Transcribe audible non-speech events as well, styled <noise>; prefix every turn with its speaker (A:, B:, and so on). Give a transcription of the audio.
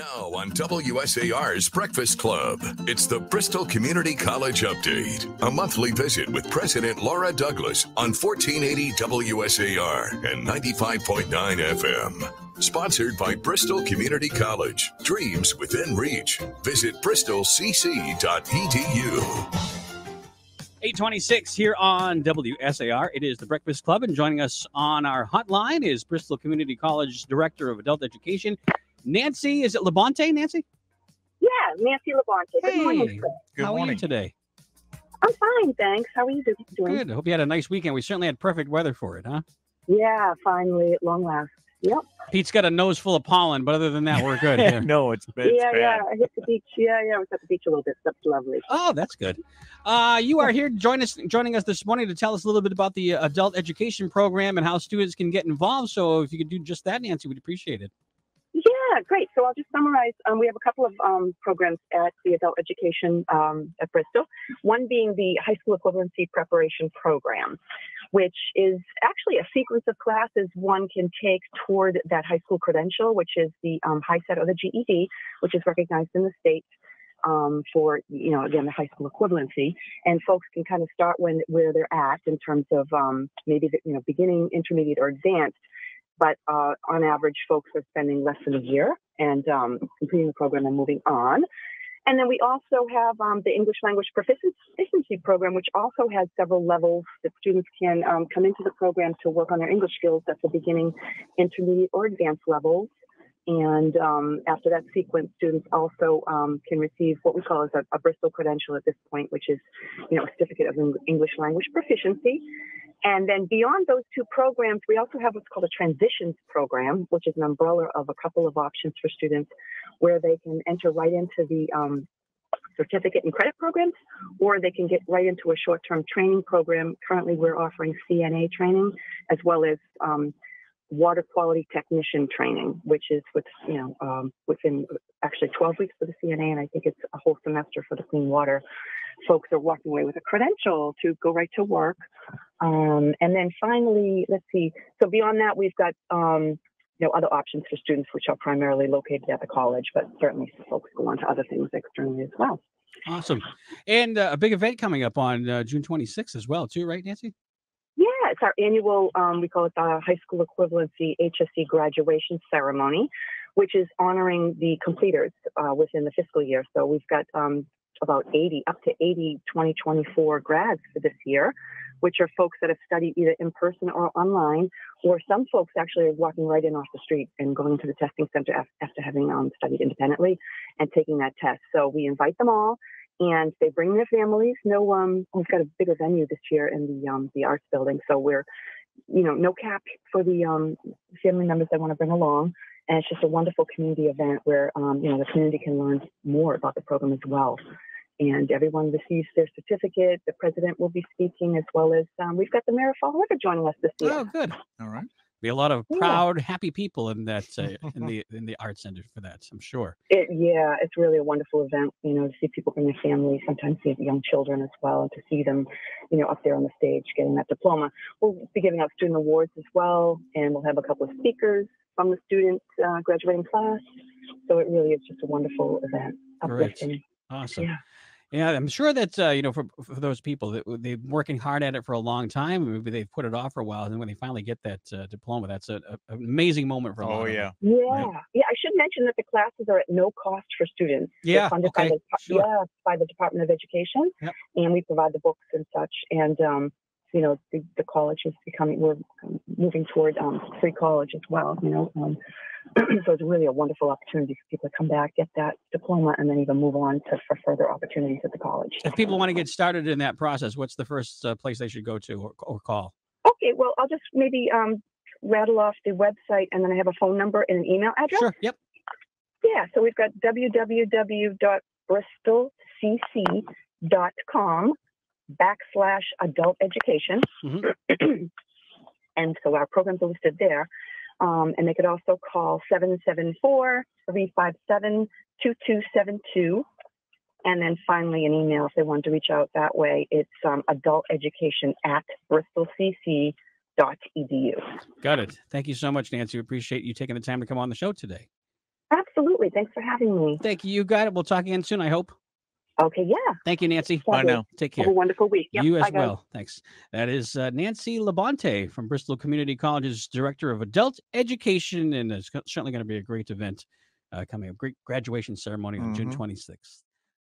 A: Now on WSAR's Breakfast Club, it's the Bristol Community College Update, a monthly visit with President Laura Douglas on 1480 WSAR and 95.9 FM. Sponsored by Bristol Community College. Dreams within reach. Visit bristolcc.edu.
B: 826 here on WSAR. It is the Breakfast Club, and joining us on our hotline is Bristol Community College Director of Adult Education, Nancy. Is it Labonte, Nancy?
C: Yeah, Nancy Labonte. Good
B: Hey,
C: morning.
D: Good
B: How are
D: morning.
B: you today?
C: I'm fine, thanks. How are you doing?
B: Good. I hope you had a nice weekend. We certainly had perfect weather for it, huh?
C: Yeah, finally, at long last. Yep.
B: Pete's got a nose full of pollen, but other than that, we're good here. <laughs>
D: no, it's, it's
C: yeah,
D: bad.
C: yeah. I hit the beach. Yeah, yeah. I was at the beach a little bit. That's lovely.
B: Oh, that's good. Uh, you are here join us, joining us this morning to tell us a little bit about the uh, adult education program and how students can get involved. So, if you could do just that, Nancy, we'd appreciate it.
C: Yeah, great. So I'll just summarize. Um, we have a couple of um, programs at the adult education um, at Bristol. One being the high school equivalency preparation program, which is actually a sequence of classes one can take toward that high school credential, which is the um, HiSET or the GED, which is recognized in the state. Um, for you know again the high school equivalency and folks can kind of start when where they're at in terms of um, maybe the, you know beginning intermediate or advanced but uh, on average, folks are spending less than a year and um, completing the program and moving on. And then we also have um, the English language proficiency program, which also has several levels that students can um, come into the program to work on their English skills at the beginning, intermediate, or advanced levels. And um, after that sequence, students also um, can receive what we call as a, a Bristol credential at this point, which is, you know, a certificate of English language proficiency. And then beyond those two programs, we also have what's called a transitions program, which is an umbrella of a couple of options for students where they can enter right into the um, certificate and credit programs, or they can get right into a short term training program. Currently, we're offering CNA training as well as um, water quality technician training, which is with, you know, um, within actually 12 weeks for the CNA, and I think it's a whole semester for the clean water. Folks are walking away with a credential to go right to work. Um, and then finally, let's see. So beyond that, we've got um, you know other options for students, which are primarily located at the college, but certainly folks go on to other things externally as well.
B: Awesome. And uh, a big event coming up on uh, June 26th as well, too, right, Nancy?
C: Yeah, it's our annual. Um, we call it the high school equivalency HSE graduation ceremony, which is honoring the completers uh, within the fiscal year. So we've got um, about 80, up to 80 2024 grads for this year, which are folks that have studied either in person or online, or some folks actually are walking right in off the street and going to the testing center after having um, studied independently and taking that test. So we invite them all. And they bring their families. No, um, we've got a bigger venue this year in the um, the arts building, so we're, you know, no cap for the um, family members that want to bring along. And it's just a wonderful community event where um, you know the community can learn more about the program as well and everyone receives their certificate. The president will be speaking, as well as um, we've got the mayor of Fall River joining us this year.
B: Oh, good.
D: All right.
B: Be a lot of
C: Yeah.
B: proud, happy people in that uh, in <laughs> the in the art center for that. I'm sure.
C: It, yeah, it's really a wonderful event. You know, to see people bring their families, sometimes see young children as well, and to see them, you know, up there on the stage getting that diploma. We'll be giving out student awards as well, and we'll have a couple of speakers from the student uh, graduating class. So it really is just a wonderful event.
B: Great.
C: Uplifting.
B: Awesome.
C: Yeah.
B: Yeah, I'm sure that uh, you know for for those people that they've been working hard at it for a long time. Maybe they've put it off for a while, and when they finally get that uh, diploma, that's a, a, an amazing moment for a lot
D: Oh
B: of them.
D: yeah.
C: Yeah, yeah. I should mention that the classes are at no cost for students. They're
B: Yeah,
C: funded
B: okay,
C: by the
B: sure.
C: yeah by the Department of Education,
B: Yep.
C: and we provide the books and such. And um, you know, the, the college is becoming we're moving toward um, free college as well. You know, um, <clears throat> so it's really a wonderful opportunity for people to come back, get that diploma, and then even move on to for further opportunities at the college.
B: If people want to get started in that process, what's the first uh, place they should go to or, or call?
C: Okay, well, I'll just maybe um, rattle off the website, and then I have a phone number and an email address.
B: Sure. Yep.
C: Yeah, so we've got www.bristolcc.com backslash adult education.
B: Mhm. <clears throat>
C: and so our programs are listed there. Um, and they could also call 774 357 2272. And then finally, an email if they want to reach out that way. It's um, adult education at bristolcc.edu.
B: Got it. Thank you so much, Nancy. We appreciate you taking the time to come on the show today.
C: Absolutely. Thanks for having me.
B: Thank you. You got it. We'll talk again soon, I hope.
C: Okay, yeah.
B: Thank you, Nancy.
D: Bye now.
B: Take care.
C: Have a wonderful week. Yep,
B: you as
C: bye,
B: well. Thanks. That is uh, Nancy Labonte from Bristol Community College's Director of Adult Education, and it's certainly going to be a great event uh, coming up. Great graduation ceremony on June
D: Mhm.
B: 26th.